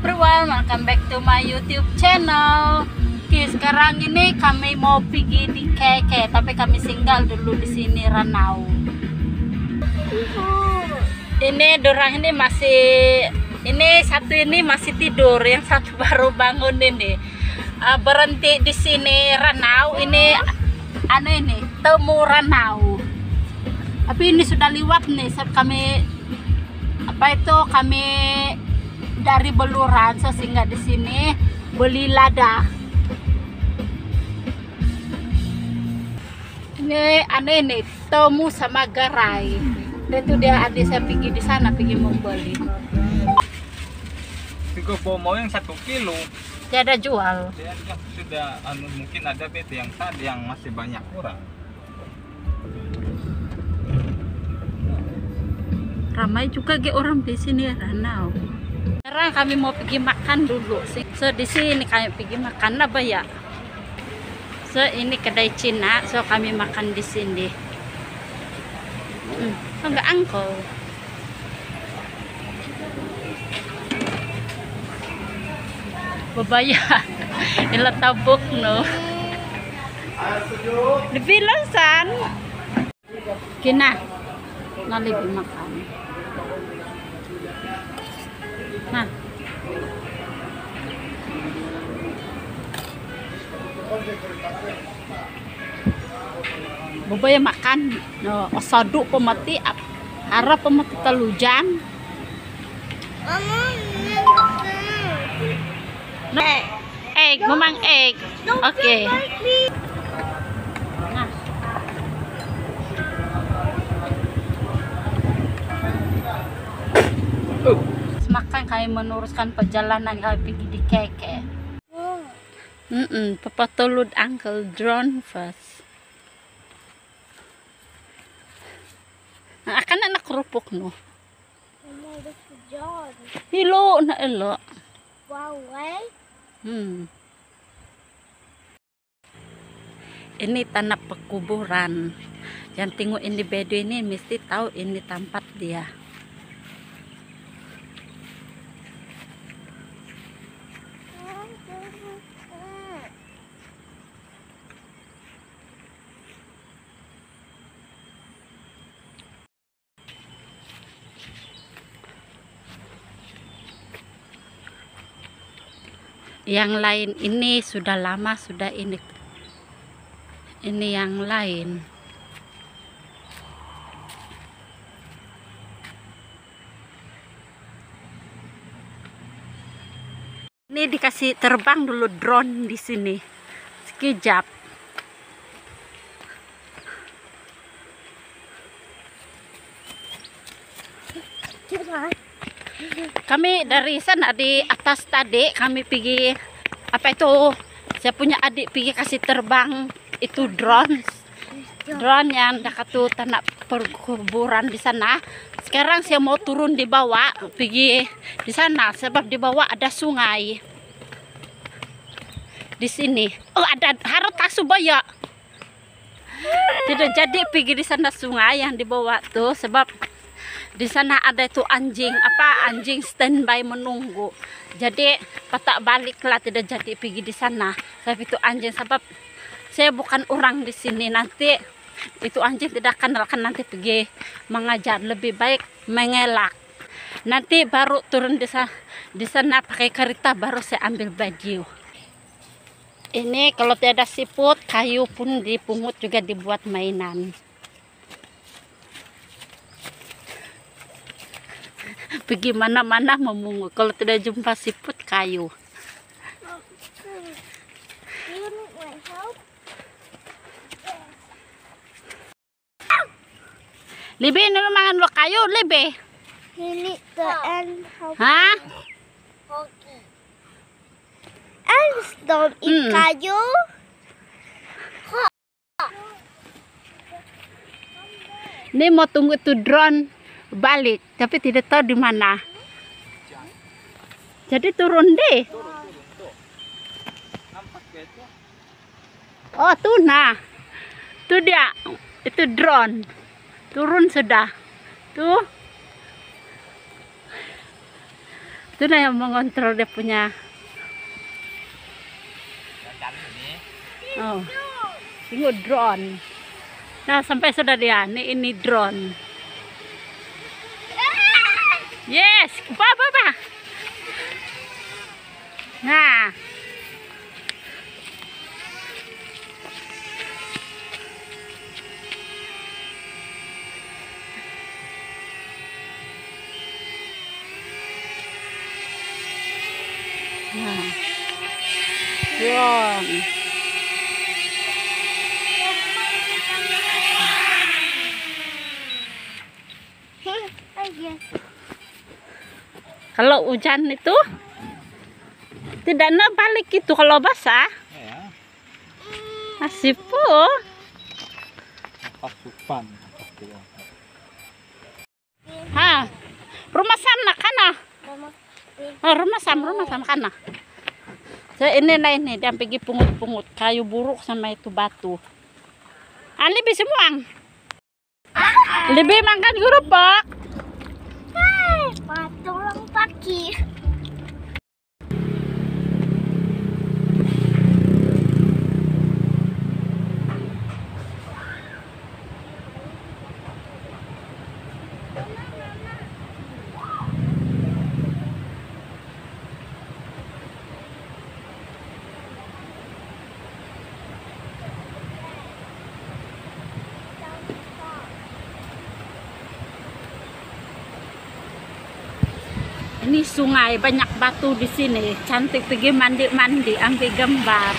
everyone, welcome back to my YouTube channel. Oke, sekarang ini kami mau pergi di Keke, tapi kami singgah dulu di sini Ranau. Ini dorang ini masih ini satu ini masih tidur, yang satu baru bangun ini. Ah, berhenti di sini Ranau, ini anu ini temu Ranau. Tapi ini sudah lewat nih, kami apa itu kami dari Beluran sehingga di sini beli lada. Ini aneh ini temu sama gerai. Dan itu dia adik saya pergi di sana pergi membeli. Tiga mau yang satu kilo. Tiada jual. Dia yang sudah anu mungkin ada bete yang tadi yang masih banyak kurang. Ramai juga ge orang di sini Ranau. Sekarang kami mau pergi makan dulu sih. So di sini kami pergi makan apa ya? So ini kedai Cina, so kami makan di sini. Hmm, enggak angkol. Babaya. Ila tabuk no. Dibilang san. Kina. Nalibig makan. Bubaya makan no osadu pemati harap pemati telujan. No, egg memang egg. Oke. Okay. makan kami meneruskan perjalanan kami pergi di keke mm -mm, papa told uncle drone first nah, akan anak kerupuk no? Hilo na elo hmm. ini tanah pekuburan. Yang tengok ini bedu ini mesti tahu ini tempat dia yang lain ini sudah lama sudah ini. Ini yang lain. Ini dikasih terbang dulu drone di sini. Sekejap kami dari sana di atas tadi kami pergi apa itu saya punya adik pergi kasih terbang itu drone. Drone yang dekat tuh tanah perkuburan di sana. Sekarang saya mau turun di bawah pergi di sana sebab di bawah ada sungai. Di sini. Oh ada harus tasubaya tidak jadi pergi di sana sungai yang di bawah tuh sebab di sana ada itu anjing apa anjing standby menunggu. Jadi patak baliklah tidak jadi pergi di sana. Tapi itu anjing sebab saya bukan orang di sini. Nanti itu anjing tidak akan akan nanti pergi mengajar. Lebih baik mengelak. Nanti baru turun di sana di sana pakai kereta baru saya ambil baju. Ini kalau tidak siput kayu pun dipungut juga dibuat mainan pergi mana-mana memungut kalau tidak jumpa siput kayu. Lebih ini mangan lo kayu lebih Ini the end of hah hockey. Ants don't eat kayu. ini mau tunggu itu drone balik tapi tidak tahu di mana jadi turun deh oh tuh nah dia itu drone turun sudah tuh Itu na yang mengontrol dia punya. Oh. Tengok drone. Nah, sampai sudah dia. Ini, ini drone. Yes, apa apa apa. Nah. Nah. Drone. Oh, yes. Kalau hujan itu tidak nak balik itu kalau basah. Ya, Masih po. pasukan. Ha. Rumah Sam nak kana. Oh, rumah Sam, rumah Sam kana. So, ini na ini dia pergi pungut-pungut kayu buruk sama itu batu. Ah, lebih semua. Lebih makan gerobak. aqui. Ini sungai banyak batu di sini. Cantik pergi mandi-mandi, ambil gambar.